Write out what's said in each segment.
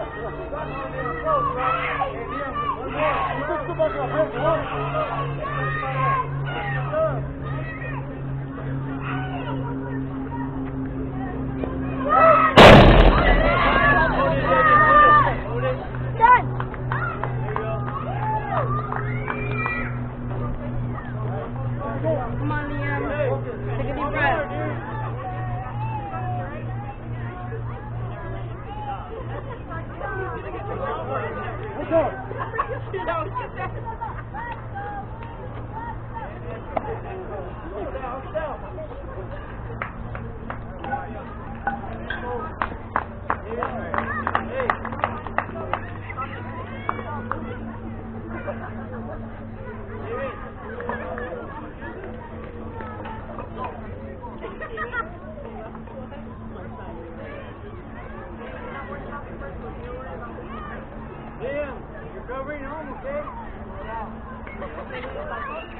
Come Liam, Thank you.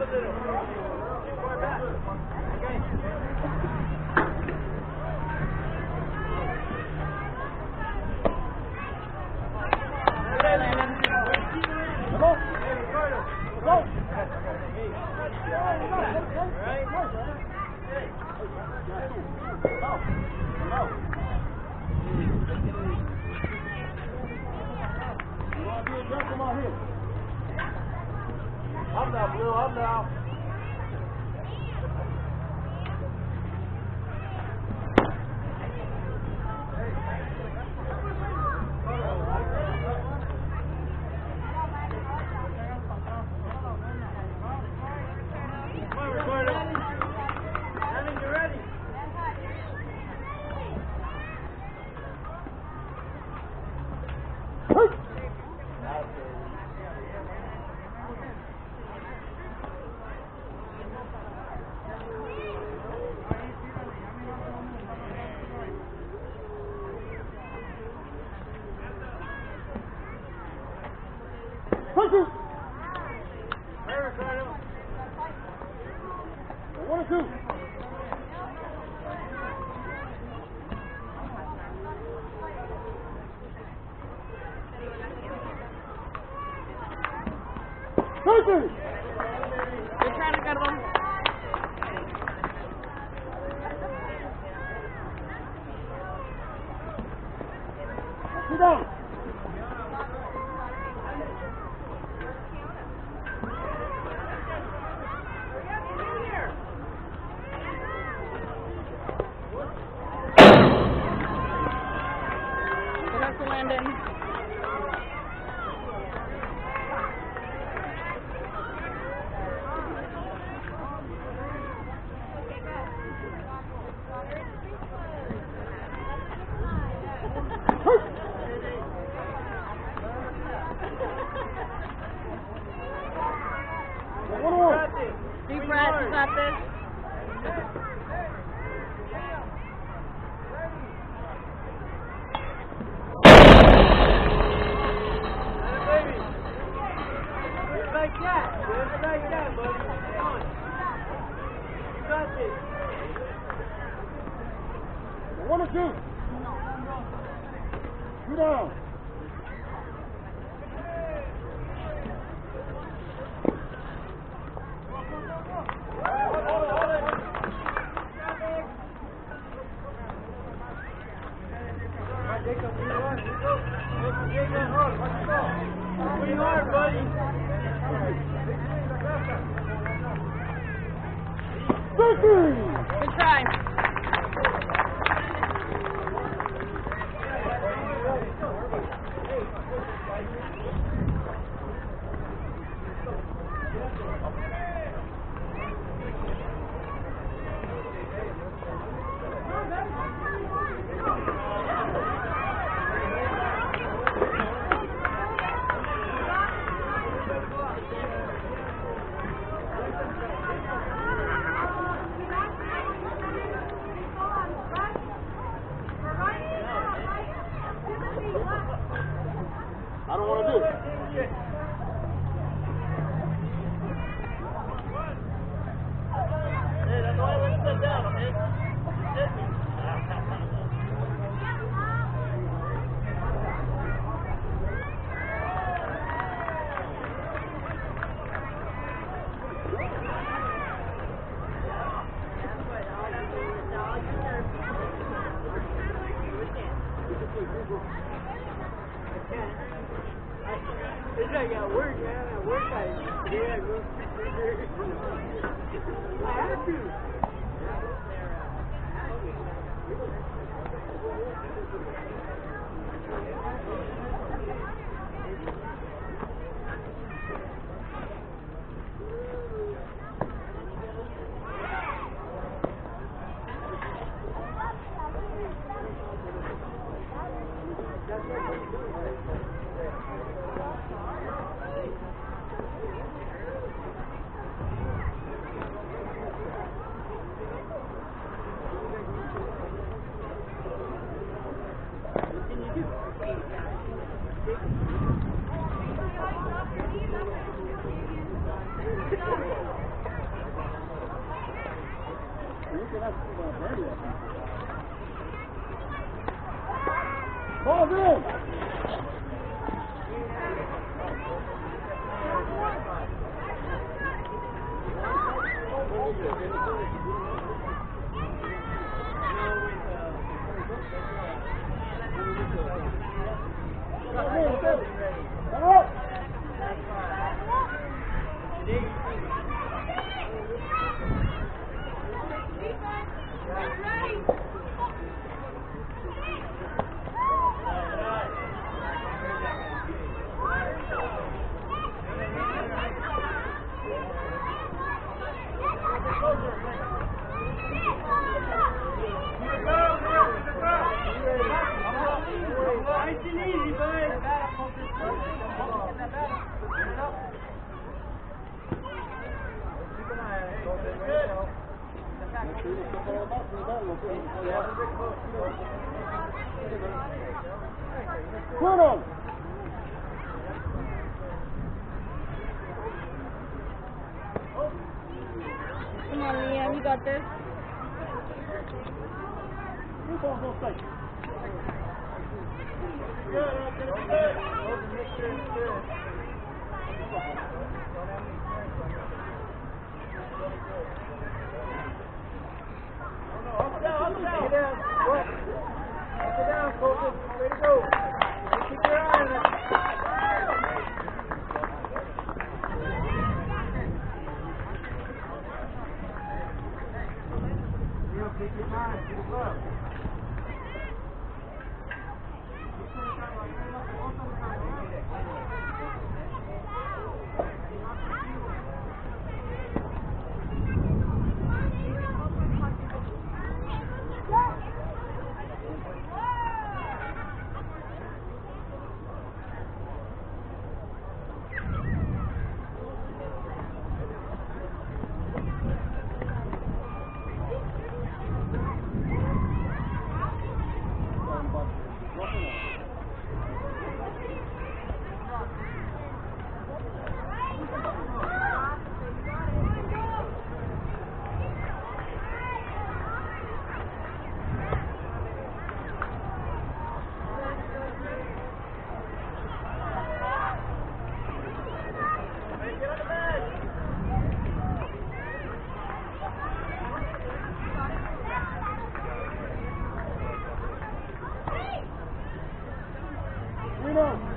Thank you. Now, ہاں سر Deep breath, you got this. like that. Just like that, this. Two down. want to do. Hey, that's the only way to sit down, okay? Hit me. Thank you. It's like at work, man. At work, I yeah, I go. I have to. Thank you. Ball's in. Shoot him! Come on, Liam, you got this. Two balls, no strikes. Up and down, up and down. Get down. Up and down, focus. Way to go. Keep your time. Get it up. Marino.